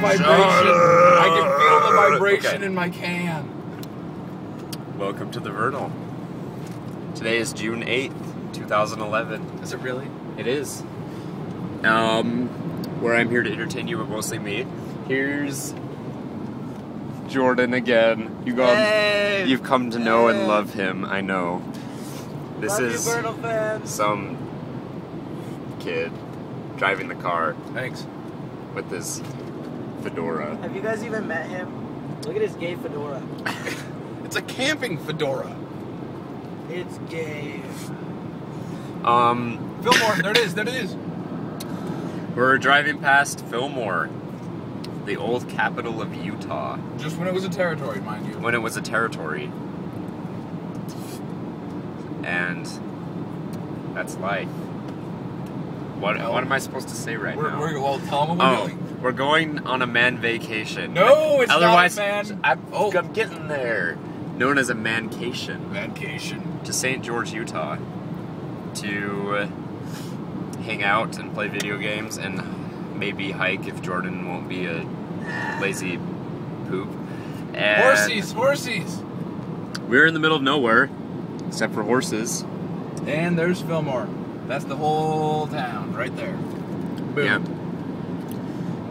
fiction Okay. in my can. Welcome to the Vournal. Today is June 8th, 2011. Is it really? It is. Um, where I'm here to entertain you, but mostly me. Here's Jordan again. You go. Hey! You've come to know and love him. I know. This Love is you, some kid driving the car Thanks. with this fedora. Have you guys even met him? Look at his gay fedora. It's a camping fedora. It's gay. Um, Fillmore, there it is, there it is. we're driving past Fillmore, the old capital of Utah, Just when it was a territory, mind you. when it was a territory. And that's life. What, Well, what am I supposed to say right we're, now? we're, well, tell them what we're oh, doing. We're going on a man vacation. No, it's Otherwise, not a man. I'm, Oh. I'm getting there. Known as a mancation. Vacation. to St. George, Utah, to hang out and play video games and maybe hike if Jordan won't be a lazy poop. And horses, horsies. We're in the middle of nowhere, except for horses. And there's Fillmore. That's the whole town right there. Boom. Yeah.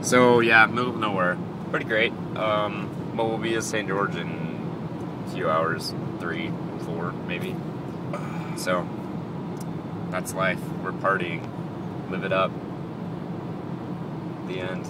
So yeah, middle of nowhere. Pretty great. Um, but we'll be at St. George in a few hours, three, four, maybe. So that's life. We're partying. Live it up. The end.